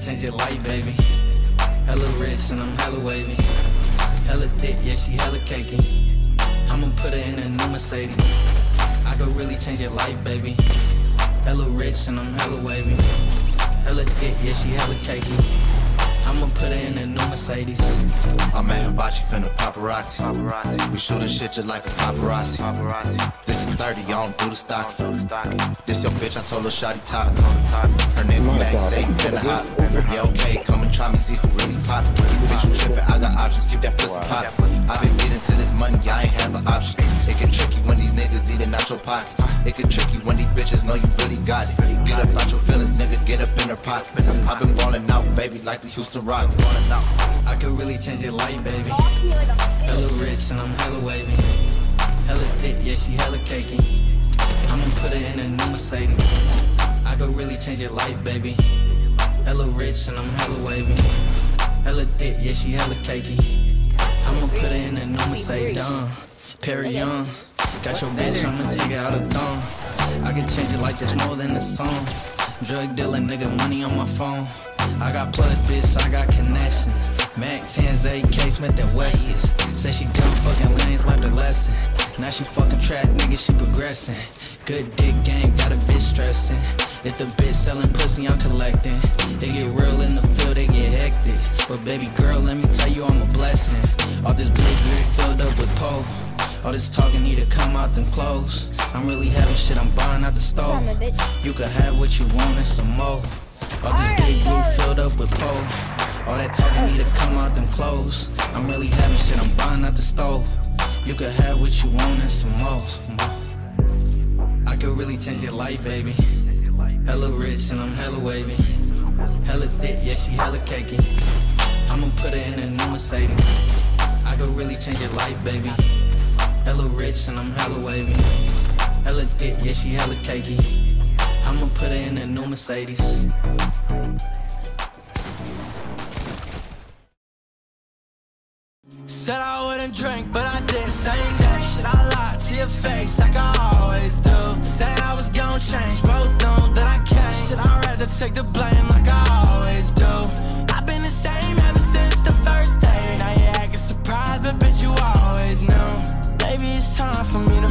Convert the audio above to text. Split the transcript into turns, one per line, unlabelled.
change your life, baby. Hella rich and I'm hella wavy. Hella thick, yeah, she hella cakey. I'ma put her in a new Mercedes. I could really change your life, baby. Hella rich and I'm hella wavy. Hella thick, yeah, she hella cakey. I'ma put her in a new Mercedes.
I'm at Hibachi finna paparazzi. We shooting shit just like a paparazzi. This is 30, I don't do the stock. This your bitch, I told her shotty top. Her nigga Max say you finna hop. Yeah, okay, come and try me, see who really pop. Bitch, you trippin', I got options, keep that pussy pop. I been getting to this money, I ain't have an option. It get tricky when these niggas eating out your pockets. It get tricky when these bitches know you really got it. Get up out your feelings, nigga, get up in their pockets. I've been ballin' out, baby, like the Houston Rockets.
I could really change your life, baby.
Hella
rich and I'm hella wavy. Hella thick, yeah, she hella cakey. I'ma put her in a new Mercedes. I could really change your life, baby. Hella rich and I'm hella wavy. Hella thick, yeah, she hella cakey. I'ma put her in a new Mercedes. Dumb, uh, Perry Young. Got your bitch, I'ma take her out of thumb. I can change it like this more than a song. Drug dealer, nigga, money on my phone. I got plus, bitch, I got connections. Mac 10s, AK, Smith and Wessons. Say she done fucking lanes, learned a lesson. Now she fucking trap, nigga, she progressing. Good dick game, got a bitch stressing. If the bitch selling pussy, I'm collecting. They get real in the field, they get hectic. But baby girl, let me tell you, I'm a blessing. All this blue blue filled up with pole. All this talking need to come out them clothes. I'm really having shit, I'm buying out the stove. You can have what you want and some more. All this big blue filled up with pole. All that talking need to come out them clothes. I'm really having shit, I'm buying out the stove. You can have what you want and some more. I could really change your life, baby. Hella rich and I'm hella wavy. Hella thick, yeah, she hella cakey. I'ma put her in a new Mercedes. I could really change your life, baby. Hella rich and I'm hella wavy. Hella dick, yeah, she hella cakey. I'ma put her in a new Mercedes.
Said I wouldn't drink, but I did. Same day, shit, I lied to your face like I always do. Said I was gonna change, both know that I can't. Shit, I'd rather take the blame like I always do. I've been the same ever since the first day. Now you're acting surprised, but bitch, you always knew. Maybe it's time for me to